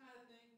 kind of thing.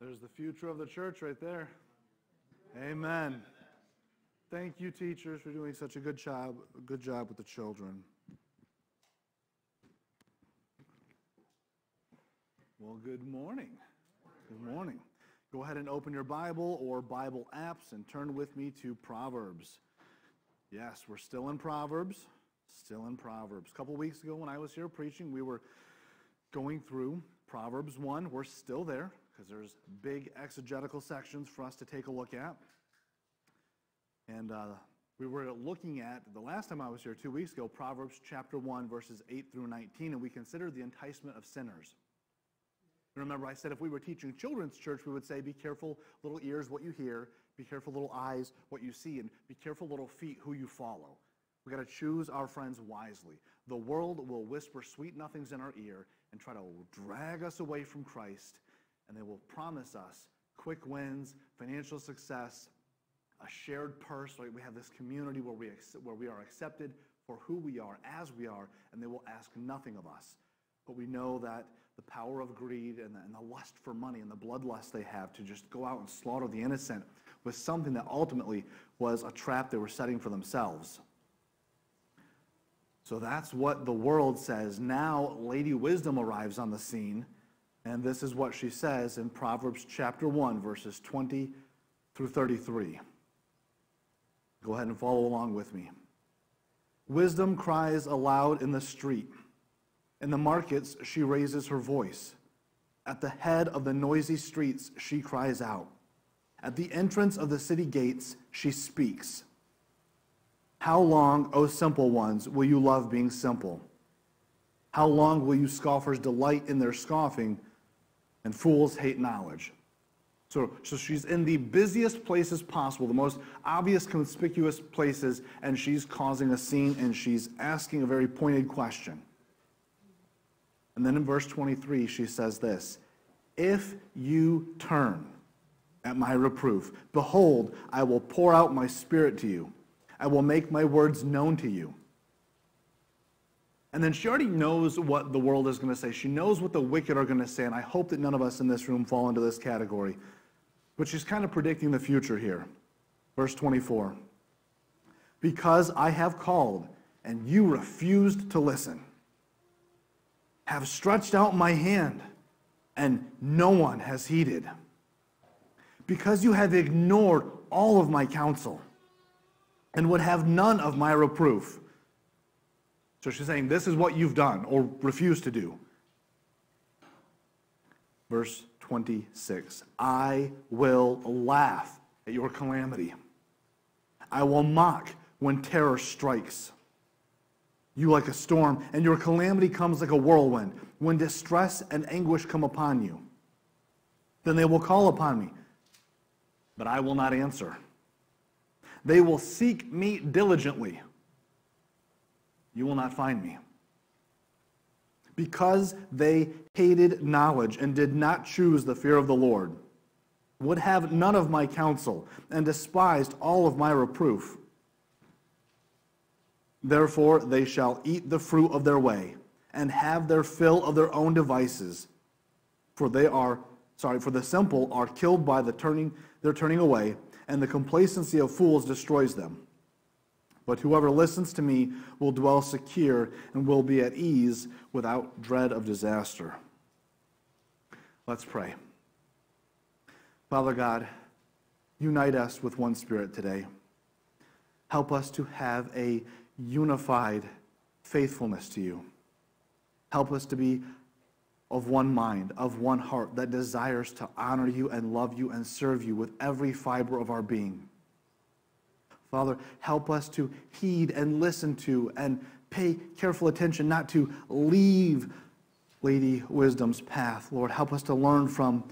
There's the future of the church right there. Amen. Thank you, teachers, for doing such a good job, a good job with the children. Well, good morning. Good morning. Go ahead and open your Bible or Bible apps and turn with me to Proverbs. Yes, we're still in Proverbs. Still in Proverbs. A couple weeks ago when I was here preaching, we were going through Proverbs 1. We're still there because there's big exegetical sections for us to take a look at. And uh, we were looking at, the last time I was here, two weeks ago, Proverbs chapter 1, verses 8 through 19, and we considered the enticement of sinners. Remember, I said if we were teaching children's church, we would say, Be careful, little ears, what you hear, be careful, little eyes, what you see, and be careful, little feet, who you follow. We've got to choose our friends wisely. The world will whisper sweet nothings in our ear and try to drag us away from Christ and they will promise us quick wins, financial success, a shared purse, right? We have this community where we, where we are accepted for who we are, as we are, and they will ask nothing of us. But we know that the power of greed and the, and the lust for money and the bloodlust they have to just go out and slaughter the innocent was something that ultimately was a trap they were setting for themselves. So that's what the world says. Now, Lady Wisdom arrives on the scene and this is what she says in Proverbs chapter 1, verses 20 through 33. Go ahead and follow along with me. Wisdom cries aloud in the street. In the markets, she raises her voice. At the head of the noisy streets, she cries out. At the entrance of the city gates, she speaks. How long, O simple ones, will you love being simple? How long will you scoffers delight in their scoffing and fools hate knowledge? So, so she's in the busiest places possible, the most obvious, conspicuous places, and she's causing a scene and she's asking a very pointed question. And then in verse 23, she says this If you turn at my reproof, behold, I will pour out my spirit to you, I will make my words known to you. And then she already knows what the world is going to say. She knows what the wicked are going to say, and I hope that none of us in this room fall into this category. But she's kind of predicting the future here. Verse 24 Because I have called, and you refused to listen, have stretched out my hand, and no one has heeded. Because you have ignored all of my counsel, and would have none of my reproof. So she's saying, This is what you've done or refused to do. Verse 26 I will laugh at your calamity. I will mock when terror strikes. You like a storm, and your calamity comes like a whirlwind, when distress and anguish come upon you. Then they will call upon me, but I will not answer. They will seek me diligently. You will not find me because they hated knowledge and did not choose the fear of the Lord, would have none of my counsel, and despised all of my reproof. Therefore they shall eat the fruit of their way, and have their fill of their own devices. For they are, sorry, for the simple are killed by the turning, their turning away, and the complacency of fools destroys them. But whoever listens to me will dwell secure and will be at ease without dread of disaster. Let's pray. Father God, unite us with one spirit today. Help us to have a unified faithfulness to you. Help us to be of one mind, of one heart that desires to honor you and love you and serve you with every fiber of our being. Father, help us to heed and listen to and pay careful attention not to leave Lady Wisdom's path. Lord, help us to learn from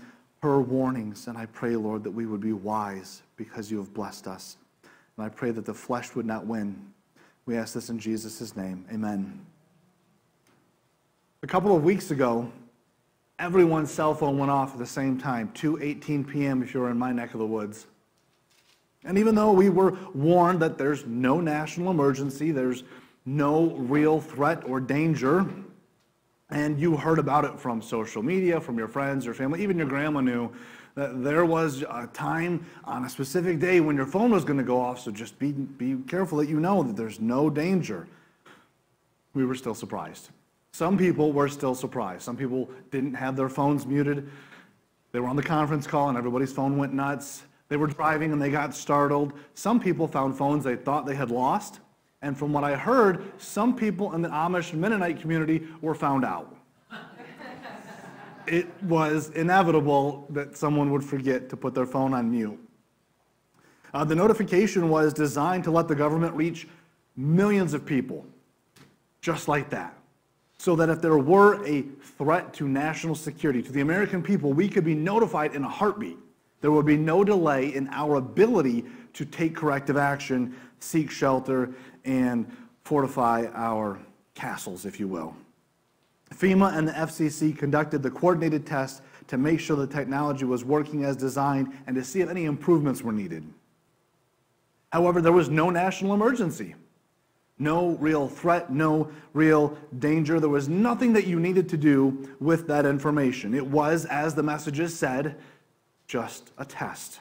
her warnings. And I pray, Lord, that we would be wise because you have blessed us. And I pray that the flesh would not win. We ask this in Jesus' name. Amen. A couple of weeks ago, everyone's cell phone went off at the same time, 2:18 p.m. if you're in my neck of the woods. And even though we were warned that there's no national emergency, there's no real threat or danger, and you heard about it from social media, from your friends, your family, even your grandma knew that there was a time on a specific day when your phone was going to go off, so just be, be careful that you know that there's no danger. We were still surprised. Some people were still surprised. Some people didn't have their phones muted. They were on the conference call and everybody's phone went nuts. They were driving and they got startled. Some people found phones they thought they had lost. And from what I heard, some people in the Amish Mennonite community were found out. it was inevitable that someone would forget to put their phone on mute. Uh, the notification was designed to let the government reach millions of people, just like that. So that if there were a threat to national security, to the American people, we could be notified in a heartbeat. There will be no delay in our ability to take corrective action, seek shelter, and fortify our castles, if you will. FEMA and the FCC conducted the coordinated test to make sure the technology was working as designed and to see if any improvements were needed. However, there was no national emergency, no real threat, no real danger. There was nothing that you needed to do with that information. It was, as the messages said, just a test.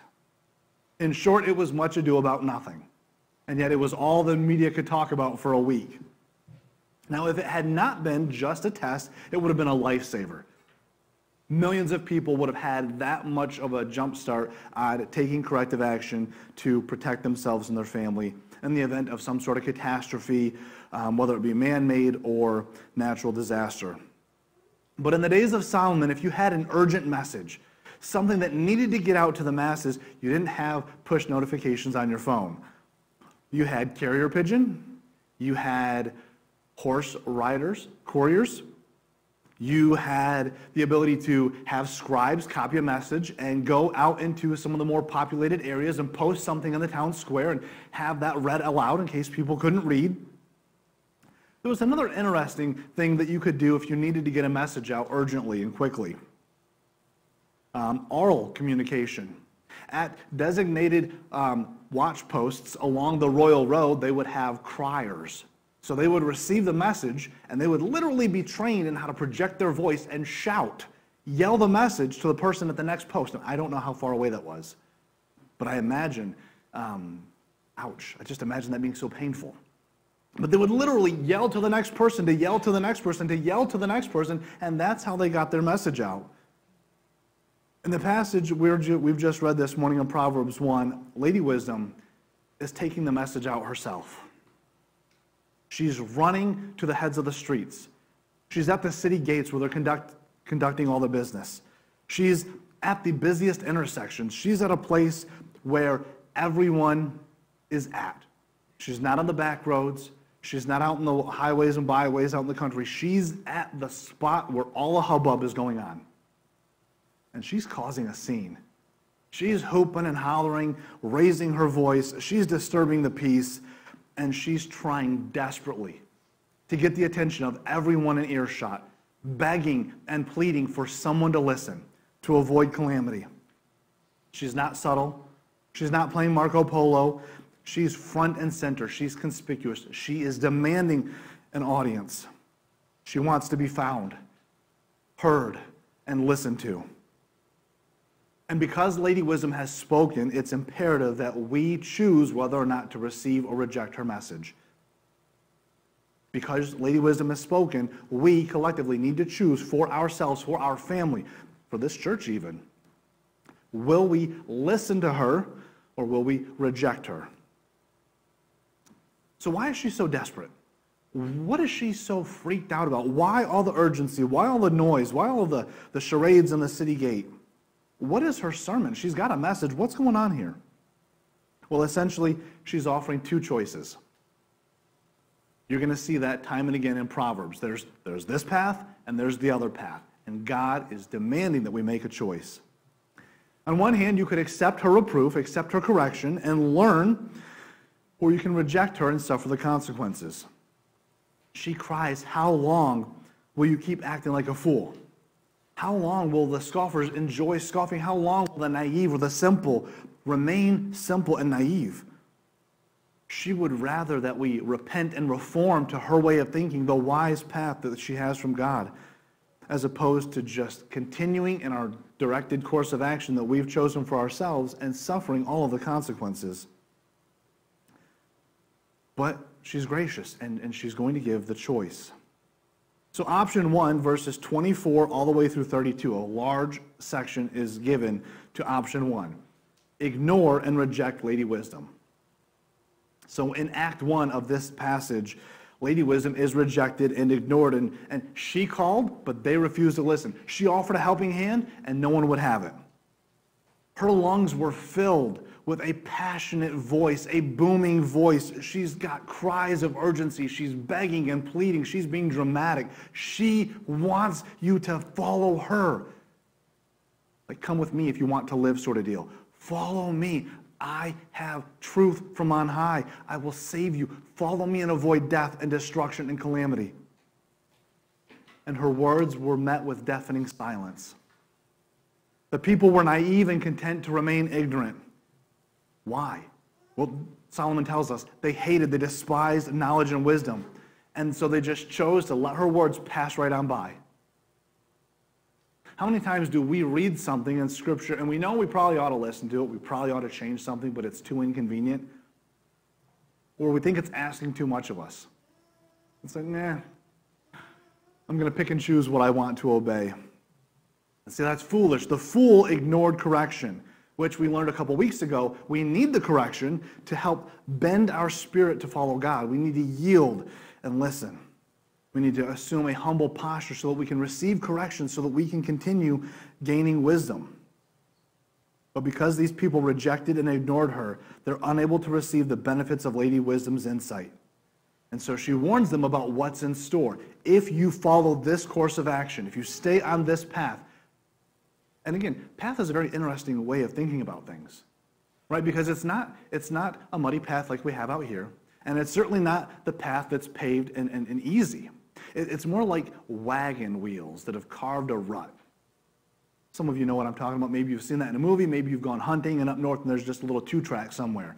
In short, it was much ado about nothing. And yet it was all the media could talk about for a week. Now, if it had not been just a test, it would have been a lifesaver. Millions of people would have had that much of a jump start on taking corrective action to protect themselves and their family in the event of some sort of catastrophe, um, whether it be man made or natural disaster. But in the days of Solomon, if you had an urgent message, something that needed to get out to the masses, you didn't have push notifications on your phone. You had carrier pigeon, you had horse riders, couriers, you had the ability to have scribes copy a message and go out into some of the more populated areas and post something in the town square and have that read aloud in case people couldn't read. There was another interesting thing that you could do if you needed to get a message out urgently and quickly um, oral communication. At designated um, watch posts along the Royal Road, they would have criers so they would receive the message and they would literally be trained in how to project their voice and shout, yell the message to the person at the next post. And I don't know how far away that was, but I imagine, um, ouch, I just imagine that being so painful. But they would literally yell to the next person, to yell to the next person, to yell to the next person, and that's how they got their message out. In the passage we've just read this morning in Proverbs 1, Lady Wisdom is taking the message out herself. She's running to the heads of the streets. She's at the city gates where they're conduct, conducting all the business. She's at the busiest intersections. She's at a place where everyone is at. She's not on the back roads. She's not out in the highways and byways out in the country. She's at the spot where all the hubbub is going on. And she's causing a scene. She's hooping and hollering, raising her voice. She's disturbing the peace and she's trying desperately to get the attention of everyone in earshot, begging and pleading for someone to listen to avoid calamity. She's not subtle. She's not playing Marco Polo. She's front and center. She's conspicuous. She is demanding an audience. She wants to be found, heard, and listened to. And because Lady Wisdom has spoken, it's imperative that we choose whether or not to receive or reject her message. Because Lady Wisdom has spoken, we collectively need to choose for ourselves, for our family, for this church even. Will we listen to her or will we reject her? So, why is she so desperate? What is she so freaked out about? Why all the urgency? Why all the noise? Why all the, the charades in the city gate? What is her sermon? She's got a message. What's going on here? Well, essentially, she's offering two choices. You're going to see that time and again in Proverbs. There's, there's this path and there's the other path. And God is demanding that we make a choice. On one hand, you could accept her reproof, accept her correction, and learn, or you can reject her and suffer the consequences. She cries, How long will you keep acting like a fool? How long will the scoffers enjoy scoffing? How long will the naive or the simple remain simple and naive? She would rather that we repent and reform to her way of thinking, the wise path that she has from God, as opposed to just continuing in our directed course of action that we've chosen for ourselves and suffering all of the consequences. But she's gracious and, and she's going to give the choice. So, option one, verses 24 all the way through 32, a large section is given to option one ignore and reject Lady Wisdom. So, in Act one of this passage, Lady Wisdom is rejected and ignored, and, and she called, but they refused to listen. She offered a helping hand, and no one would have it. Her lungs were filled with a passionate voice, a booming voice. She's got cries of urgency. She's begging and pleading. She's being dramatic. She wants you to follow her. Like, come with me if you want to live, sort of deal. Follow me. I have truth from on high. I will save you. Follow me and avoid death and destruction and calamity. And her words were met with deafening silence. The people were naive and content to remain ignorant. Why? Well, Solomon tells us they hated, they despised knowledge and wisdom. And so they just chose to let her words pass right on by. How many times do we read something in Scripture and we know we probably ought to listen to it, we probably ought to change something, but it's too inconvenient? Or we think it's asking too much of us? It's like, nah, I'm going to pick and choose what I want to obey. See, that's foolish. The fool ignored correction, which we learned a couple weeks ago. We need the correction to help bend our spirit to follow God. We need to yield and listen. We need to assume a humble posture so that we can receive correction, so that we can continue gaining wisdom. But because these people rejected and ignored her, they're unable to receive the benefits of Lady Wisdom's insight. And so she warns them about what's in store. If you follow this course of action, if you stay on this path, and again, path is a very interesting way of thinking about things, right? Because it's not, it's not a muddy path like we have out here, and it's certainly not the path that's paved and, and, and easy. It, it's more like wagon wheels that have carved a rut. Some of you know what I'm talking about. Maybe you've seen that in a movie. Maybe you've gone hunting and up north and there's just a little two track somewhere.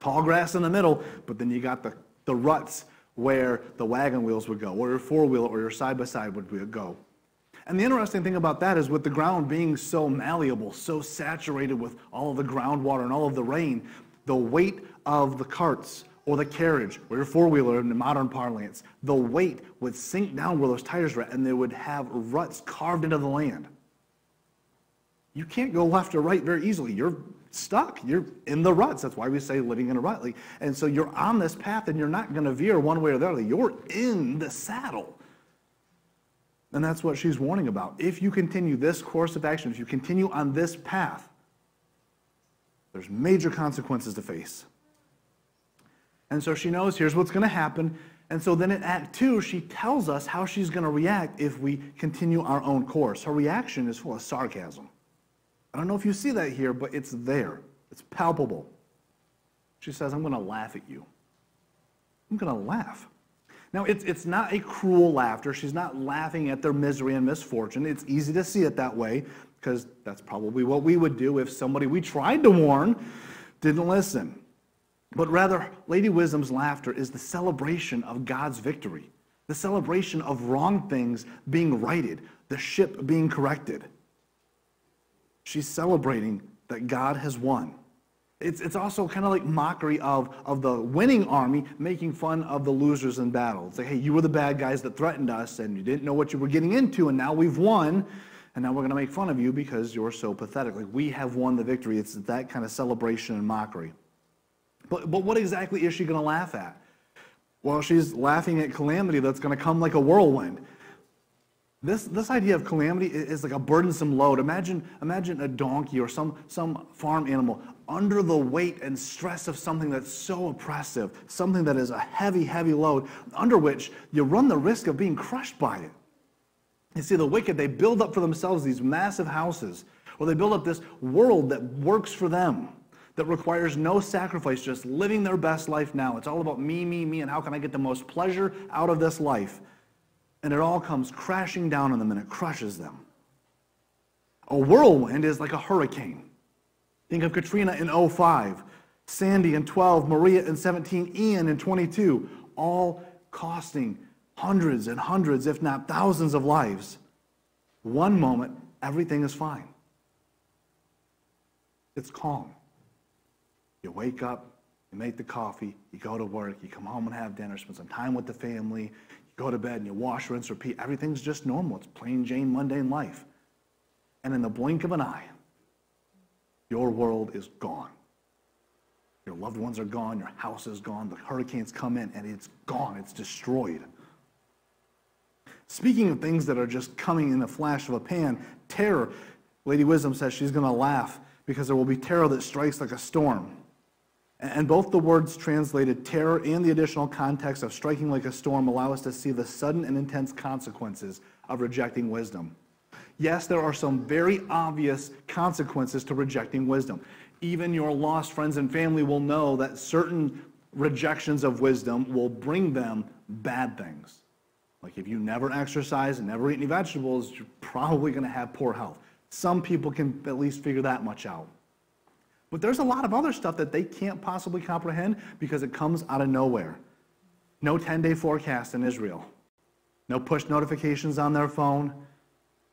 Tall grass in the middle, but then you got the, the ruts where the wagon wheels would go, or your four wheel or your side by side would go. And the interesting thing about that is with the ground being so malleable, so saturated with all of the groundwater and all of the rain, the weight of the carts or the carriage or your four wheeler in the modern parlance, the weight would sink down where those tires were and they would have ruts carved into the land. You can't go left or right very easily. You're stuck. You're in the ruts. That's why we say living in a rut. And so you're on this path and you're not going to veer one way or the other. You're in the saddle. And that's what she's warning about. If you continue this course of action, if you continue on this path, there's major consequences to face. And so she knows here's what's going to happen. And so then in Act 2, she tells us how she's going to react if we continue our own course. Her reaction is full of sarcasm. I don't know if you see that here, but it's there, it's palpable. She says, I'm going to laugh at you. I'm going to laugh. Now, it's, it's not a cruel laughter. She's not laughing at their misery and misfortune. It's easy to see it that way because that's probably what we would do if somebody we tried to warn didn't listen. But rather, Lady Wisdom's laughter is the celebration of God's victory, the celebration of wrong things being righted, the ship being corrected. She's celebrating that God has won. It's, it's also kind of like mockery of, of the winning army making fun of the losers in battle. It's like, hey, you were the bad guys that threatened us and you didn't know what you were getting into, and now we've won, and now we're going to make fun of you because you're so pathetic. Like, we have won the victory. It's that kind of celebration and mockery. But, but what exactly is she going to laugh at? Well, she's laughing at calamity that's going to come like a whirlwind. This, this idea of calamity is like a burdensome load. Imagine, imagine a donkey or some, some farm animal under the weight and stress of something that's so oppressive, something that is a heavy, heavy load, under which you run the risk of being crushed by it. You see, the wicked, they build up for themselves these massive houses, or they build up this world that works for them, that requires no sacrifice, just living their best life now. It's all about me, me, me, and how can I get the most pleasure out of this life? And it all comes crashing down on them and it crushes them. A whirlwind is like a hurricane. Think of Katrina in 05, Sandy in 12, Maria in 17, Ian in 22, all costing hundreds and hundreds, if not thousands of lives. One moment, everything is fine. It's calm. You wake up, you make the coffee, you go to work, you come home and have dinner, spend some time with the family, go to bed and you wash, rinse, repeat. Everything's just normal. It's plain Jane, mundane life. And in the blink of an eye, your world is gone. Your loved ones are gone. Your house is gone. The hurricanes come in and it's gone. It's destroyed. Speaking of things that are just coming in a flash of a pan, terror. Lady Wisdom says she's going to laugh because there will be terror that strikes like a storm. And both the words translated terror and the additional context of striking like a storm allow us to see the sudden and intense consequences of rejecting wisdom. Yes, there are some very obvious consequences to rejecting wisdom. Even your lost friends and family will know that certain rejections of wisdom will bring them bad things. Like if you never exercise and never eat any vegetables, you're probably going to have poor health. Some people can at least figure that much out. But there's a lot of other stuff that they can't possibly comprehend because it comes out of nowhere. No 10 day forecast in Israel, no push notifications on their phone,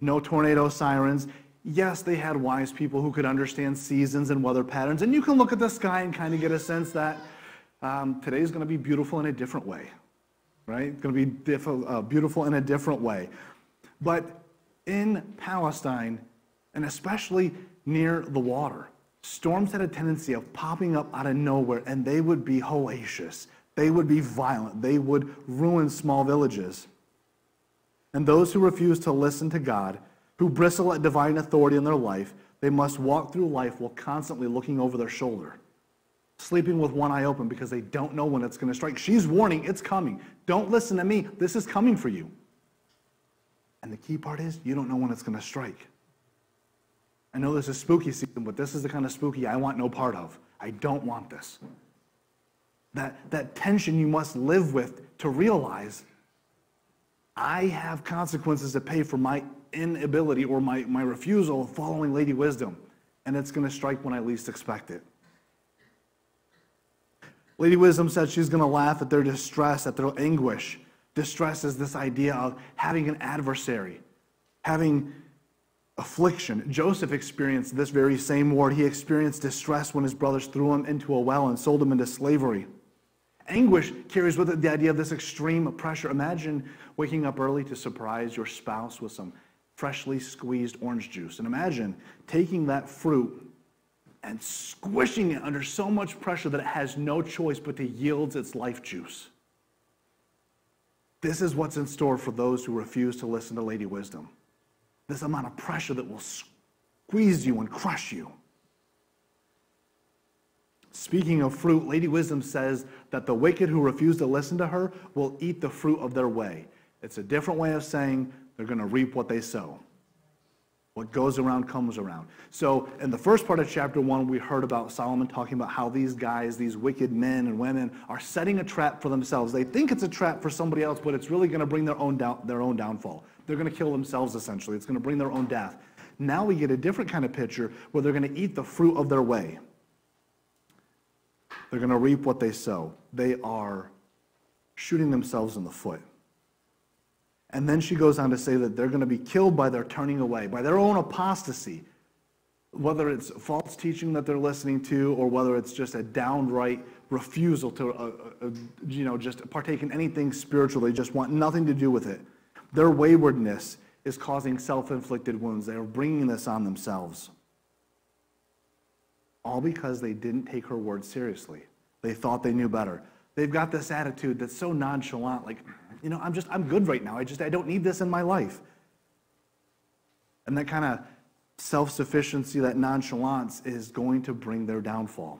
no tornado sirens. Yes, they had wise people who could understand seasons and weather patterns, and you can look at the sky and kind of get a sense that um, today is going to be beautiful in a different way, right? It's going to be diff- uh, beautiful in a different way. But in Palestine, and especially near the water. Storms had a tendency of popping up out of nowhere, and they would be hellacious. They would be violent. They would ruin small villages. And those who refuse to listen to God, who bristle at divine authority in their life, they must walk through life while constantly looking over their shoulder, sleeping with one eye open because they don't know when it's going to strike. She's warning, it's coming. Don't listen to me. This is coming for you. And the key part is, you don't know when it's going to strike. I know this is spooky season, but this is the kind of spooky I want no part of. I don't want this. That, that tension you must live with to realize I have consequences to pay for my inability or my, my refusal of following Lady Wisdom, and it's going to strike when I least expect it. Lady Wisdom said she's going to laugh at their distress, at their anguish. Distress is this idea of having an adversary, having affliction. Joseph experienced this very same word. He experienced distress when his brothers threw him into a well and sold him into slavery. Anguish carries with it the idea of this extreme pressure. Imagine waking up early to surprise your spouse with some freshly squeezed orange juice. And imagine taking that fruit and squishing it under so much pressure that it has no choice but to yield its life juice. This is what's in store for those who refuse to listen to Lady Wisdom. This amount of pressure that will squeeze you and crush you. Speaking of fruit, Lady Wisdom says that the wicked who refuse to listen to her will eat the fruit of their way. It's a different way of saying they're going to reap what they sow. What goes around comes around. So, in the first part of chapter one, we heard about Solomon talking about how these guys, these wicked men and women, are setting a trap for themselves. They think it's a trap for somebody else, but it's really going to bring their own, down, their own downfall. They're going to kill themselves, essentially. It's going to bring their own death. Now we get a different kind of picture where they're going to eat the fruit of their way. They're going to reap what they sow. They are shooting themselves in the foot. And then she goes on to say that they're going to be killed by their turning away, by their own apostasy, whether it's false teaching that they're listening to or whether it's just a downright refusal to, uh, uh, you know, just partake in anything spiritual. They just want nothing to do with it. Their waywardness is causing self inflicted wounds. They are bringing this on themselves. All because they didn't take her word seriously. They thought they knew better. They've got this attitude that's so nonchalant, like, you know, I'm just, I'm good right now. I just, I don't need this in my life. And that kind of self sufficiency, that nonchalance is going to bring their downfall.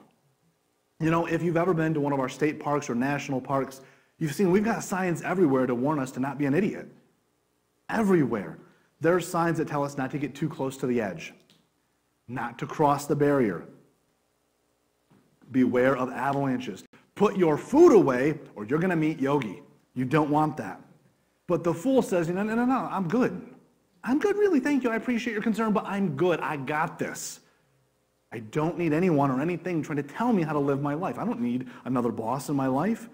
You know, if you've ever been to one of our state parks or national parks, you've seen we've got signs everywhere to warn us to not be an idiot. Everywhere. There are signs that tell us not to get too close to the edge, not to cross the barrier. Beware of avalanches. Put your food away or you're going to meet Yogi. You don't want that. But the fool says, no, no, no, no, I'm good. I'm good, really. Thank you. I appreciate your concern, but I'm good. I got this. I don't need anyone or anything trying to tell me how to live my life. I don't need another boss in my life.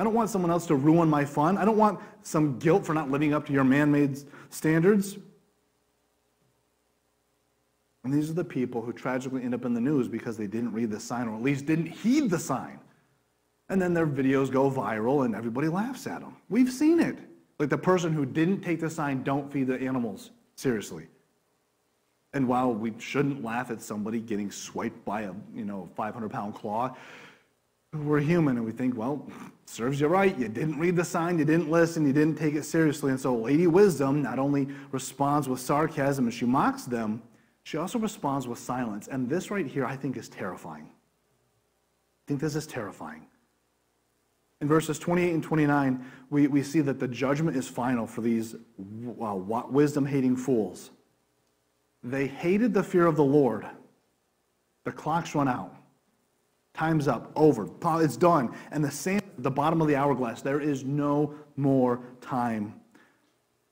I don't want someone else to ruin my fun. I don't want some guilt for not living up to your man made standards. And these are the people who tragically end up in the news because they didn't read the sign or at least didn't heed the sign. And then their videos go viral and everybody laughs at them. We've seen it. Like the person who didn't take the sign, don't feed the animals. Seriously. And while we shouldn't laugh at somebody getting swiped by a, you know, 500 pound claw, we're human and we think, well, serves you right. You didn't read the sign, you didn't listen, you didn't take it seriously. And so Lady Wisdom not only responds with sarcasm and she mocks them, she also responds with silence. And this right here, I think, is terrifying. I think this is terrifying. In verses 28 and 29, we, we see that the judgment is final for these uh, wisdom hating fools. They hated the fear of the Lord. The clock's run out. Time's up. Over. It's done. And the same at the bottom of the hourglass. There is no more time.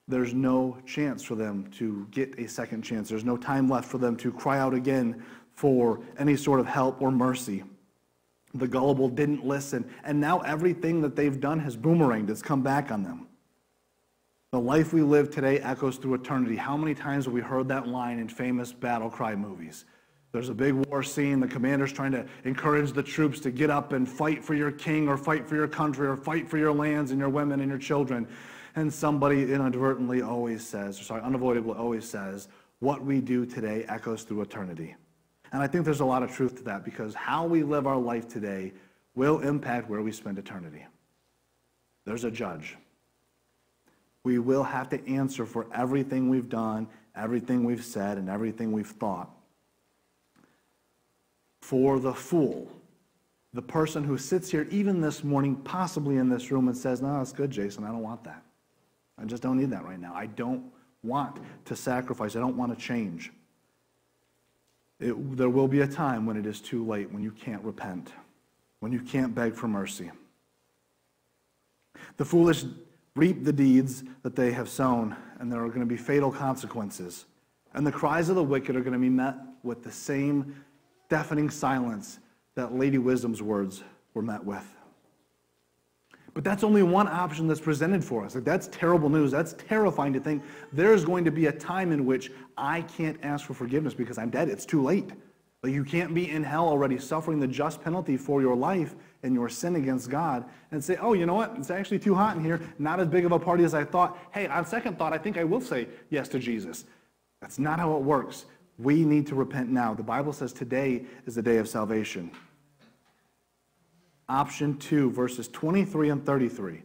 There's no chance for them to get a second chance. There's no time left for them to cry out again for any sort of help or mercy. The gullible didn't listen, and now everything that they've done has boomeranged. It's come back on them. The life we live today echoes through eternity. How many times have we heard that line in famous battle cry movies? There's a big war scene. The commander's trying to encourage the troops to get up and fight for your king or fight for your country or fight for your lands and your women and your children. And somebody inadvertently always says, or sorry, unavoidably always says, what we do today echoes through eternity. And I think there's a lot of truth to that because how we live our life today will impact where we spend eternity. There's a judge. We will have to answer for everything we've done, everything we've said, and everything we've thought. For the fool, the person who sits here even this morning, possibly in this room, and says, No, it's good, Jason, I don't want that. I just don't need that right now. I don't want to sacrifice, I don't want to change. It, there will be a time when it is too late, when you can't repent, when you can't beg for mercy. The foolish reap the deeds that they have sown, and there are going to be fatal consequences. And the cries of the wicked are going to be met with the same deafening silence that Lady Wisdom's words were met with. But that's only one option that's presented for us. Like, that's terrible news. That's terrifying to think there's going to be a time in which I can't ask for forgiveness because I'm dead. It's too late. Like, you can't be in hell already suffering the just penalty for your life and your sin against God and say, oh, you know what? It's actually too hot in here. Not as big of a party as I thought. Hey, on second thought, I think I will say yes to Jesus. That's not how it works. We need to repent now. The Bible says today is the day of salvation. Option two, verses 23 and 33.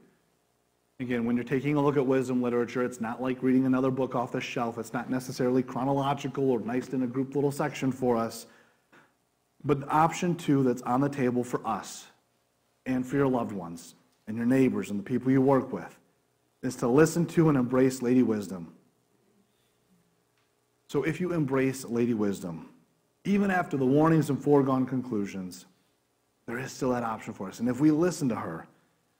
Again, when you're taking a look at wisdom literature, it's not like reading another book off the shelf. It's not necessarily chronological or nice in a group little section for us. But option two that's on the table for us and for your loved ones and your neighbors and the people you work with is to listen to and embrace Lady Wisdom. So if you embrace Lady Wisdom, even after the warnings and foregone conclusions, there is still that option for us. And if we listen to her,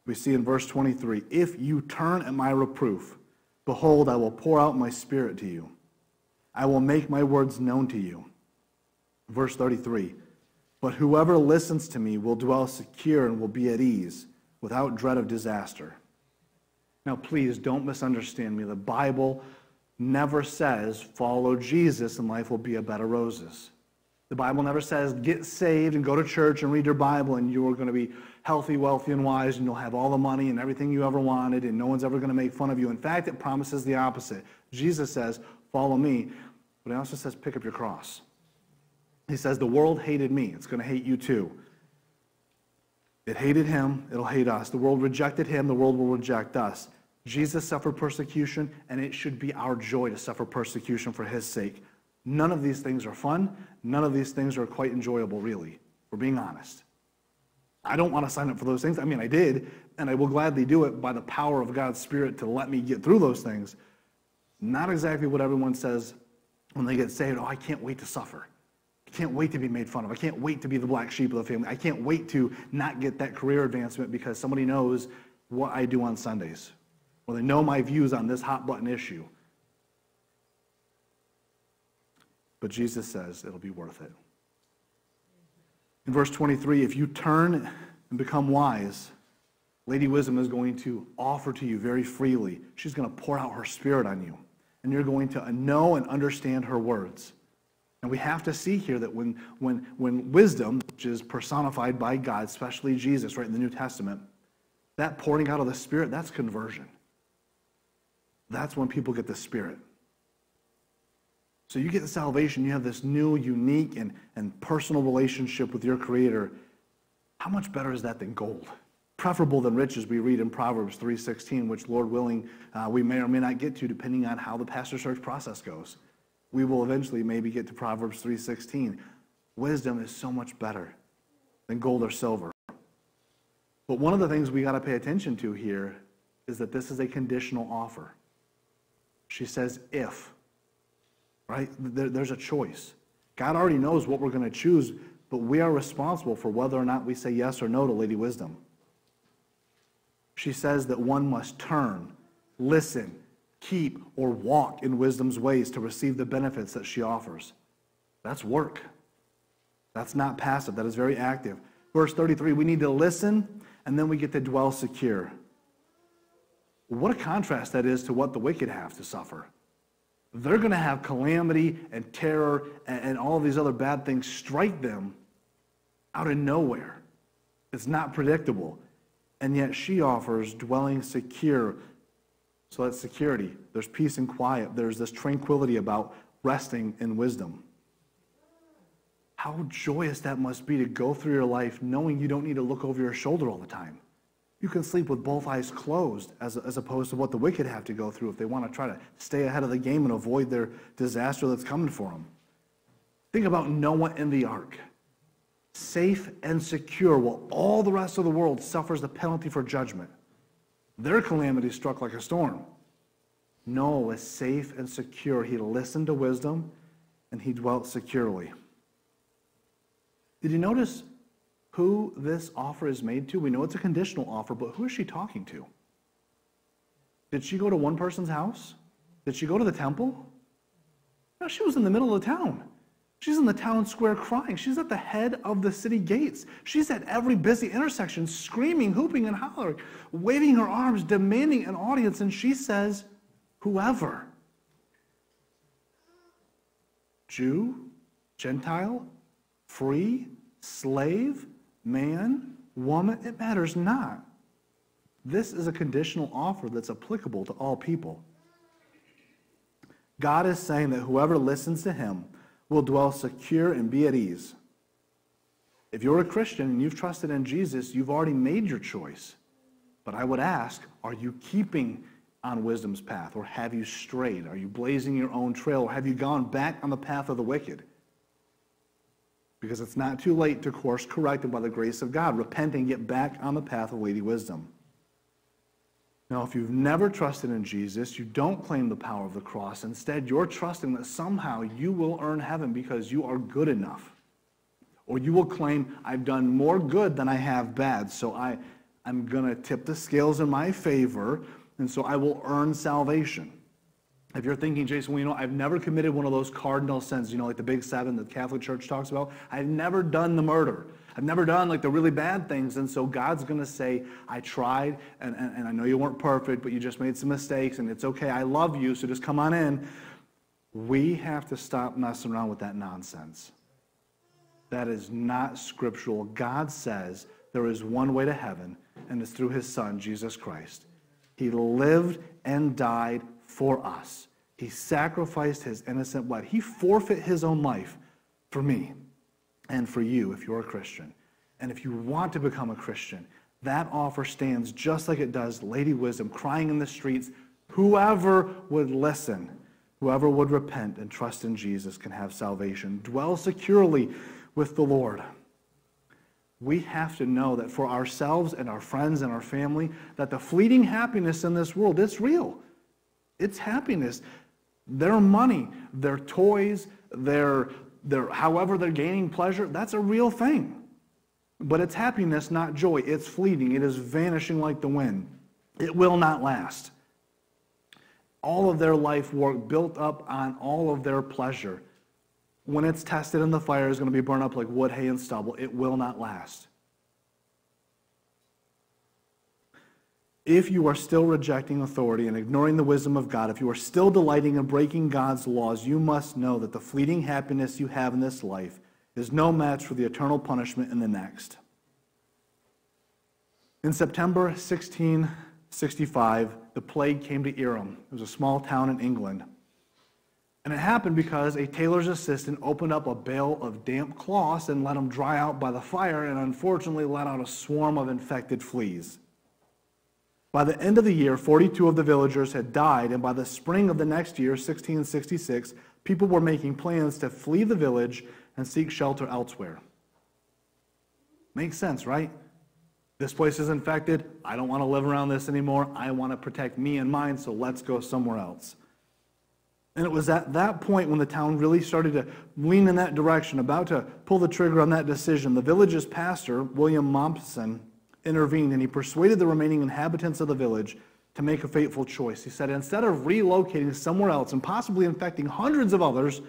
we see in verse 23 if you turn at my reproof, behold, I will pour out my spirit to you. I will make my words known to you. Verse 33 But whoever listens to me will dwell secure and will be at ease without dread of disaster. Now, please don't misunderstand me. The Bible never says follow Jesus and life will be a bed of roses. The Bible never says get saved and go to church and read your Bible and you're going to be healthy, wealthy, and wise and you'll have all the money and everything you ever wanted and no one's ever going to make fun of you. In fact, it promises the opposite. Jesus says, follow me, but he also says, pick up your cross. He says, the world hated me. It's going to hate you too. It hated him, it'll hate us. The world rejected him, the world will reject us. Jesus suffered persecution, and it should be our joy to suffer persecution for his sake. None of these things are fun. None of these things are quite enjoyable, really. We're being honest. I don't want to sign up for those things. I mean, I did, and I will gladly do it by the power of God's Spirit to let me get through those things. Not exactly what everyone says when they get saved. Oh, I can't wait to suffer. I can't wait to be made fun of. I can't wait to be the black sheep of the family. I can't wait to not get that career advancement because somebody knows what I do on Sundays, or they know my views on this hot button issue. But Jesus says it'll be worth it. In verse 23, if you turn and become wise, Lady Wisdom is going to offer to you very freely. She's going to pour out her spirit on you. And you're going to know and understand her words. And we have to see here that when, when, when wisdom, which is personified by God, especially Jesus, right in the New Testament, that pouring out of the Spirit, that's conversion. That's when people get the Spirit. So you get the salvation, you have this new, unique, and, and personal relationship with your Creator. How much better is that than gold? Preferable than riches, we read in Proverbs 3.16, which, Lord willing, uh, we may or may not get to depending on how the pastor search process goes. We will eventually maybe get to Proverbs 3.16. Wisdom is so much better than gold or silver. But one of the things we got to pay attention to here is that this is a conditional offer. She says, if right? There, there's a choice. God already knows what we're going to choose, but we are responsible for whether or not we say yes or no to Lady Wisdom. She says that one must turn, listen, keep, or walk in wisdom's ways to receive the benefits that she offers. That's work. That's not passive, that is very active. Verse 33 we need to listen, and then we get to dwell secure. What a contrast that is to what the wicked have to suffer they're going to have calamity and terror and, all these other bad things strike them out of nowhere. It's not predictable. And yet she offers dwelling secure, So that's security. There's peace and quiet. There's this tranquility about resting in wisdom. How joyous that must be to go through your life knowing you don't need to look over your shoulder all the time. You can sleep with both eyes closed as, as opposed to what the wicked have to go through if they want to try to stay ahead of the game and avoid their disaster that's coming for them. Think about Noah and the ark. Safe and secure while all the rest of the world suffers the penalty for judgment. Their calamity struck like a storm. Noah was safe and secure. He listened to wisdom and he dwelt securely. Did you notice who this offer is made to? We know it's a conditional offer, but who is she talking to? Did she go to one person's house? Did she go to the temple? No, she was in the middle of the town. She's in the town square crying. She's at the head of the city gates. She's at every busy intersection, screaming, hooping, and hollering, waving her arms, demanding an audience. And she says, Whoever. Jew, Gentile, free, slave, man, woman, it matters not. This is a conditional offer that's applicable to all people. God is saying that whoever listens to him will dwell secure and be at ease. If you're a Christian and you've trusted in Jesus, you've already made your choice. But I would ask, are you keeping on wisdom's path? Or have you strayed? Are you blazing your own trail? Or have you gone back on the path of the wicked? Because it's not too late to course correct and by the grace of God. Repent and get back on the path of Lady Wisdom. Now, if you've never trusted in Jesus, you don't claim the power of the cross. Instead, you're trusting that somehow you will earn heaven because you are good enough. Or you will claim, I've done more good than I have bad, so I, I'm going to tip the scales in my favor, and so I will earn salvation. If you're thinking, Jason, well, you know, I've never committed one of those cardinal sins, you know, like the big seven that the Catholic Church talks about. I've never done the murder. I've never done like the really bad things. And so God's going to say, I tried, and, and, and I know you weren't perfect, but you just made some mistakes, and it's okay. I love you, so just come on in. We have to stop messing around with that nonsense. That is not scriptural. God says there is one way to heaven, and it's through his Son, Jesus Christ. He lived and died for us. He sacrificed his innocent blood. He forfeit his own life for me and for you if you're a Christian. And if you want to become a Christian, that offer stands just like it does Lady Wisdom crying in the streets. Whoever would listen, whoever would repent and trust in Jesus can have salvation. Dwell securely with the Lord. We have to know that for ourselves and our friends and our family, that the fleeting happiness in this world, it's real. It's happiness. Their money, their toys, their, their however they're gaining pleasure, that's a real thing. But it's happiness, not joy. It's fleeting. It is vanishing like the wind. It will not last. All of their life work built up on all of their pleasure. When it's tested in the fire, is going to be burned up like wood, hay, and stubble. It will not last. If you are still rejecting authority and ignoring the wisdom of God, if you are still delighting in breaking God's laws, you must know that the fleeting happiness you have in this life is no match for the eternal punishment in the next. In September 1665, the plague came to Eyam. It was a small town in England. And it happened because a tailor's assistant opened up a bale of damp cloths and let them dry out by the fire, and unfortunately let out a swarm of infected fleas. By the end of the year, 42 of the villagers had died, and by the spring of the next year, 1666, people were making plans to flee the village and seek shelter elsewhere. Makes sense, right? This place is infected. I don't want to live around this anymore. I want to protect me and mine, so let's go somewhere else. And it was at that point when the town really started to lean in that direction, about to pull the trigger on that decision. The village's pastor, William Mompesson, intervened and he persuaded the remaining inhabitants of the village to make a fateful choice. He said, instead of relocating somewhere else and possibly infecting hundreds of others,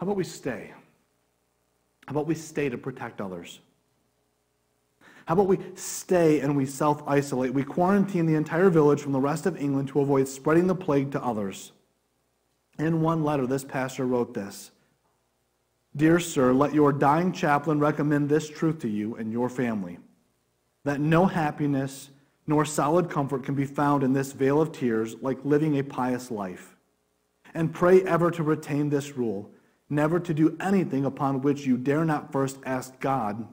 how about we stay? How about we stay to protect others? How about we stay and we self isolate? We quarantine the entire village from the rest of England to avoid spreading the plague to others. In one letter, this pastor wrote this Dear sir, let your dying chaplain recommend this truth to you and your family that no happiness, nor solid comfort can be found in this vale of tears like living a pious life. And pray ever to retain this rule never to do anything upon which you dare not first ask God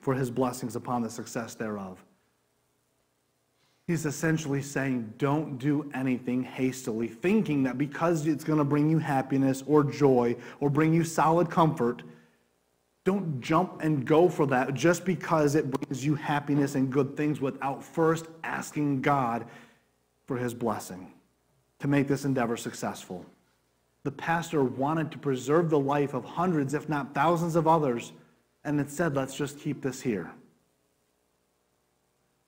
for his blessings upon the success thereof. He's essentially saying, don't do anything hastily, thinking that because it's going to bring you happiness or joy or bring you solid comfort, don't jump and go for that just because it brings you happiness and good things without first asking God for his blessing to make this endeavor successful. The pastor wanted to preserve the life of hundreds, if not thousands, of others, and instead, let's just keep this here.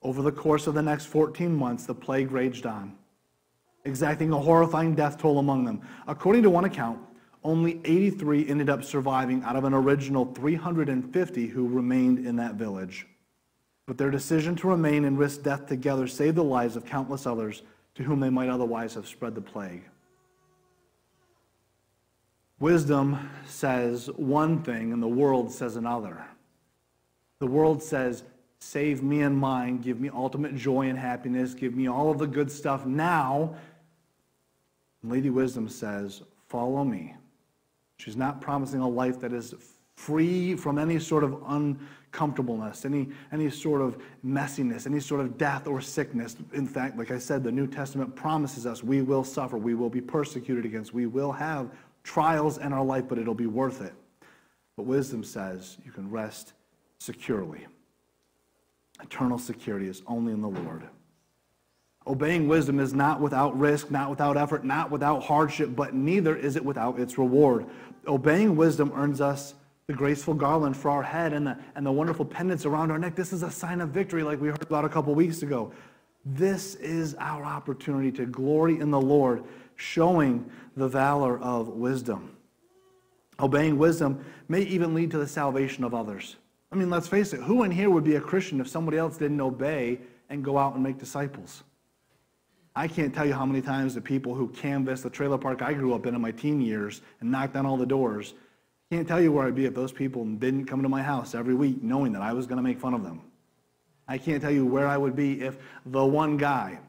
Over the course of the next 14 months, the plague raged on, exacting a horrifying death toll among them. According to one account, only 83 ended up surviving out of an original 350 who remained in that village. But their decision to remain and risk death together saved the lives of countless others to whom they might otherwise have spread the plague. Wisdom says one thing and the world says another. The world says, Save me and mine, give me ultimate joy and happiness, give me all of the good stuff now. And Lady Wisdom says, Follow me. She's not promising a life that is free from any sort of uncomfortableness, any, any sort of messiness, any sort of death or sickness. In fact, like I said, the New Testament promises us we will suffer, we will be persecuted against, we will have trials in our life, but it'll be worth it. But wisdom says you can rest securely. Eternal security is only in the Lord. Obeying wisdom is not without risk, not without effort, not without hardship, but neither is it without its reward. Obeying wisdom earns us the graceful garland for our head and the, and the wonderful pendants around our neck. This is a sign of victory, like we heard about a couple weeks ago. This is our opportunity to glory in the Lord, showing the valor of wisdom. Obeying wisdom may even lead to the salvation of others. I mean, let's face it, who in here would be a Christian if somebody else didn't obey and go out and make disciples? I can't tell you how many times the people who canvassed the trailer park I grew up in in my teen years and knocked on all the doors, can't tell you where I'd be if those people didn't come to my house every week knowing that I was going to make fun of them. I can't tell you where I would be if the one guy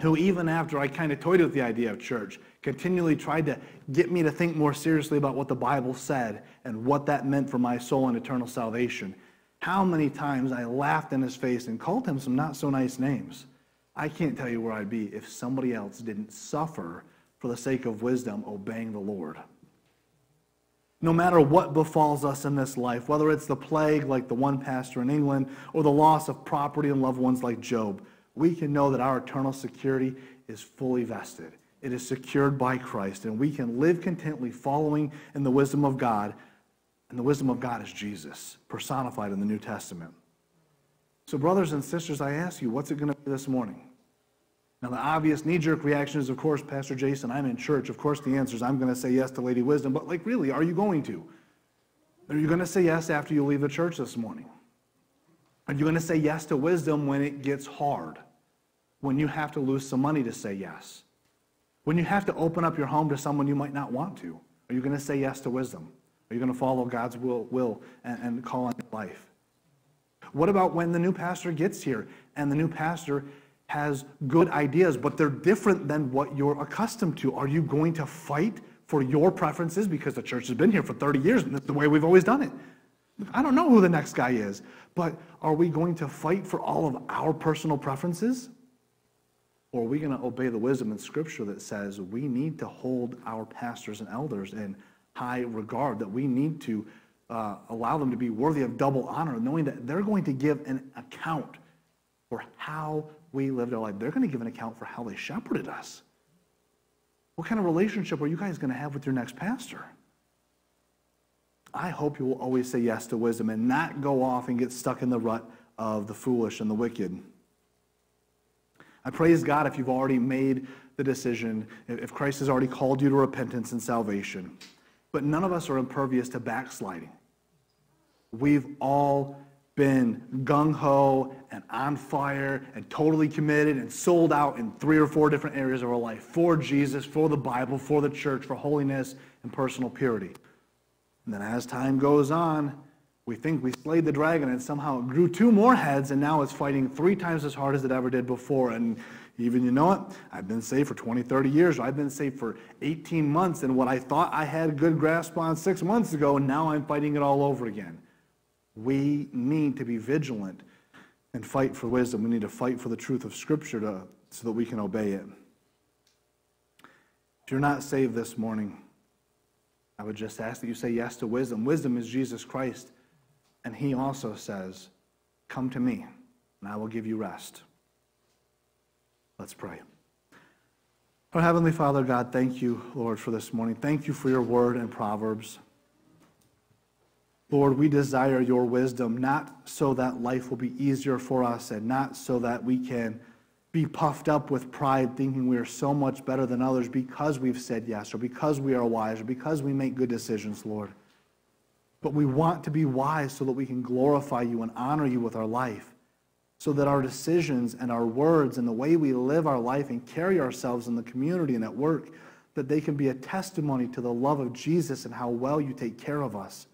who, even after I kind of toyed with the idea of church, continually tried to get me to think more seriously about what the Bible said and what that meant for my soul and eternal salvation. How many times I laughed in his face and called him some not so nice names. I can't tell you where I'd be if somebody else didn't suffer for the sake of wisdom, obeying the Lord. No matter what befalls us in this life, whether it's the plague like the one pastor in England or the loss of property and loved ones like Job, we can know that our eternal security is fully vested. It is secured by Christ, and we can live contently following in the wisdom of God. And the wisdom of God is Jesus, personified in the New Testament. So, brothers and sisters, I ask you, what's it going to be this morning? Now, the obvious knee jerk reaction is, of course, Pastor Jason, I'm in church. Of course, the answer is, I'm going to say yes to Lady Wisdom. But, like, really, are you going to? Are you going to say yes after you leave the church this morning? Are you going to say yes to wisdom when it gets hard? When you have to lose some money to say yes? When you have to open up your home to someone you might not want to, are you going to say yes to wisdom? Are you going to follow God's will, will and, and call on life? What about when the new pastor gets here and the new pastor has good ideas, but they're different than what you're accustomed to? Are you going to fight for your preferences because the church has been here for 30 years and that's the way we've always done it? I don't know who the next guy is, but are we going to fight for all of our personal preferences? Or are we going to obey the wisdom in Scripture that says we need to hold our pastors and elders in high regard, that we need to uh, allow them to be worthy of double honor, knowing that they're going to give an account for how we lived our life. They're going to give an account for how they shepherded us. What kind of relationship are you guys going to have with your next pastor? I hope you will always say yes to wisdom and not go off and get stuck in the rut of the foolish and the wicked. I praise God if you've already made the decision, if Christ has already called you to repentance and salvation. But none of us are impervious to backsliding. We've all been gung ho and on fire and totally committed and sold out in three or four different areas of our life for Jesus, for the Bible, for the church, for holiness and personal purity. And then as time goes on, We think we slayed the dragon and somehow it grew two more heads and now it's fighting three times as hard as it ever did before. And even, you know it, I've been saved for 20, 30 years. I've been saved for 18 months. And what I thought I had a good grasp on six months ago, and now I'm fighting it all over again. We need to be vigilant and fight for wisdom. We need to fight for the truth of Scripture to, so that we can obey it. If you're not saved this morning, I would just ask that you say yes to wisdom. Wisdom is Jesus Christ. And he also says, Come to me, and I will give you rest. Let's pray. Our Heavenly Father, God, thank you, Lord, for this morning. Thank you for your word and Proverbs. Lord, we desire your wisdom, not so that life will be easier for us and not so that we can be puffed up with pride, thinking we are so much better than others because we've said yes, or because we are wise, or because we make good decisions, Lord. But we want to be wise so that we can glorify you and honor you with our life, so that our decisions and our words and the way we live our life and carry ourselves in the community and at work, that they can be a testimony to the love of Jesus and how well you take care of us.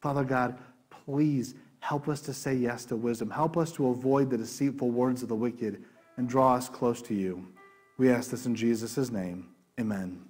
Father God, please help us to say yes to wisdom. Help us to avoid the deceitful words of the wicked and draw us close to you. We ask this in Jesus' name. Amen.